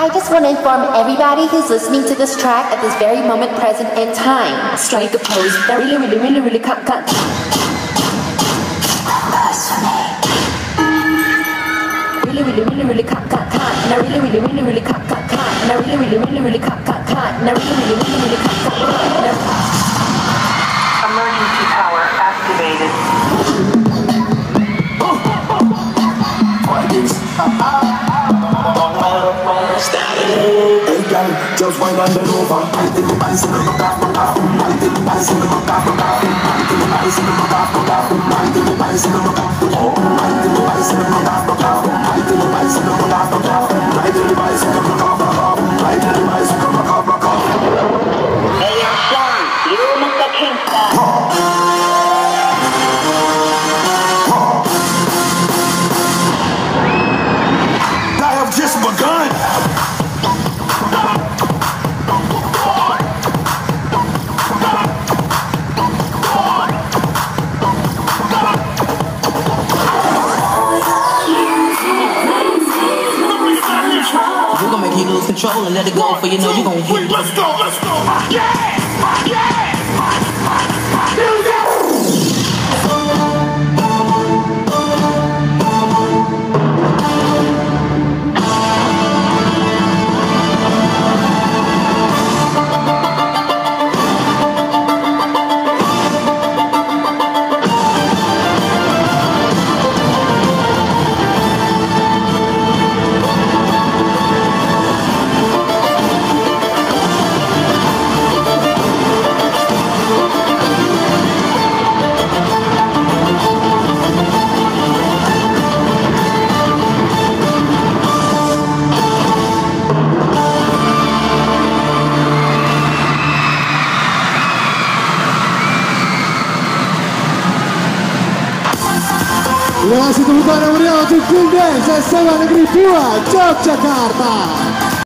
I just want to inform everybody who's listening to this track at this very moment present in time. Strike a pose that really, really, really, really cut, cut. Really, really, really, really. Now really, really, really, really really, really, really, really really, really, really, really power activated. Just wind and bend over. In the bicycle, rock off, rock off. Right in the bicycle, rock off, rock off. Right in the bicycle, rock off, rock off. Right in the bicycle, right control and let it go, for you know you're gonna hit it. Let's go, let's go. Yeah, yeah. L'oasi tributare Orioti, Kildens, Esteban Gripua, Giorgia Carta.